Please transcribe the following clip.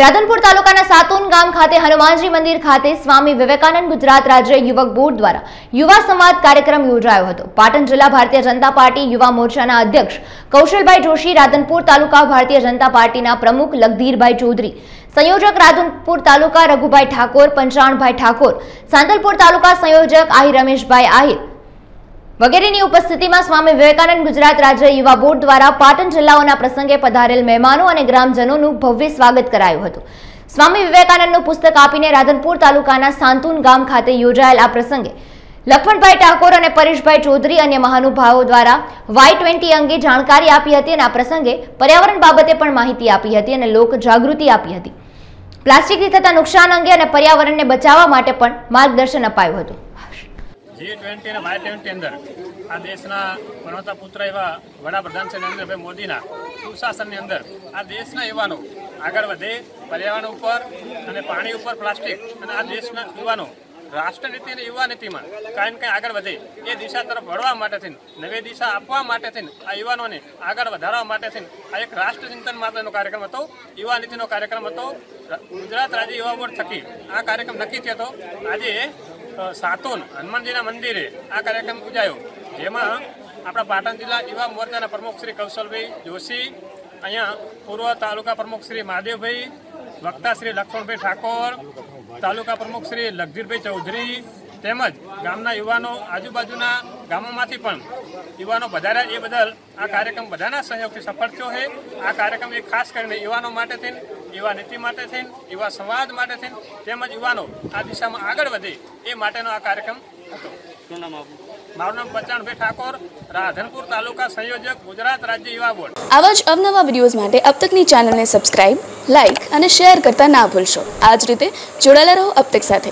રાધનપુર તાલુકાના સાતોન ગામ ખાતે હનુમાનજી મંદિર ખાતે સ્વામી વિવેકાનંદ ગુજરાત રાજ્ય યુવક બોર્ડ દ્વારા યુવા સંવાદ કાર્યક્રમ યોજાયો હતો. પાટણ જિલ્લા ભારતીય જનતા પાર્ટી યુવા મોરચાના અધ્યક્ષ કૌશલભાઈ જોશી, રાધનપુર તાલુકા ભારતીય જનતા પાર્ટીના પ્રમુખ લગધીરભાઈ ચૌધરી, સંયોજક રાધનપુર તાલુકા રઘુભાઈ ઠાકોર, પંચાણભાઈ ઠાકોર, સાંતલપુર તાલુકા સંયોજક આહિર રમેશભાઈ આહિર વગેરેની ઉપસ્થિતિમાં સ્વામી વિવેકાનંદ ગુજરાત રાજ્ય યુવા બોર્ડ દ્વારા પાટણ જિલ્લાઓના પ્રસંગે પધારેલ મહેમાનો અને ગ્રામજનોનું ભવ્ય સ્વાગત કરાયું હતું. સ્વામી વિવેકાનંદનું પુસ્તક આપીને રાધનપુર તાલુકાના સાંતુન ગામ ખાતે યોજાયેલ આ પ્રસંગે લખમણભાઈ ઠાકોર અને પરેશભાઈ ચૌધરી અન્ય મહાનુભાવો દ્વારા વાય ટ્વેન્ટી અંગે જાણકારી આપી હતી અને આ પ્રસંગે પર્યાવરણ બાબતે પણ માહિતી આપી હતી અને લોક જાગૃતિ આપી હતી. પ્લાસ્ટિકથી થતા નુકસાન અંગે અને પર્યાવરણને બચાવવા માટે પણ માર્ગદર્શન અપાયું હતું. જી ટ્વેન્ટી અને વાય ટ્વેન્ટી અંદર આ દેશના ભણવતા પુત્ર એવા વડાપ્રધાન શ્રી નરેન્દ્રભાઈ મોદીના સુશાસનની અંદર આ દેશના યુવાનો આગળ વધે, પર્યાવરણ ઉપર અને પાણી ઉપર પ્લાસ્ટિક અને આ દેશના યુવાનો રાષ્ટ્રનીતિ અને યુવા નીતિમાં કાંઈ ને કાંઈ આગળ વધે, એ દિશા તરફ વળવા માટેથી, નવી દિશા આપવા માટેથી આ યુવાનોને આગળ વધારવા માટેથી આ એક રાષ્ટ્ર ચિંતન માટેનો કાર્યક્રમ હતો, યુવા નીતિનો કાર્યક્રમ હતો. ગુજરાત રાજ્ય યુવા બોર્ડ થકી આ કાર્યક્રમ નક્કી થયો હતો. આજે સાતોન હનુમાનજીના મંદિરે આ કાર્યક્રમ યોજાયો જેમાં આપણા પાટણ જિલ્લા યુવા મોરચાના પ્રમુખ શ્રી કૌશલભાઈ જોશી, અહીંયા પૂર્વ તાલુકા પ્રમુખ શ્રી મહાદેવભાઈ, વક્તા શ્રી લક્ષ્મણભાઈ ઠાકોર, તાલુકા પ્રમુખ શ્રી લગધીરભાઈ ચૌધરી, તેમજ ગામના યુવાનો, આજુબાજુના ગામોમાંથી પણ યુવાનો વધાર્યા એ બદલ આ કાર્યક્રમ બધાના સહયોગથી સફળ થયો છે. આ કાર્યક્રમ એ ખાસ કરીને યુવાનો માટે થઈને યુવા નીતિ માટે થઈને યુવા સંવાદ માટે થઈને તેમજ યુવાનો આ દિશામાં આગળ વધે એ માટેનો આ કાર્યક્રમ હતો. મારું નામ પચાણભાઈ ઠાકોર રાધનપુર તાલુકા સંયોજક ગુજરાત રાજ્ય યુવા બોર્ડ. આવા જ અવનવા વિડીયોઝ માટે અબતકની ચેનલને સબસ્ક્રાઇબ લાઇક અને શેર કરતા ના ભૂલશો. આ જ રીતે જોડાયેલા રહો અબતક સાથે.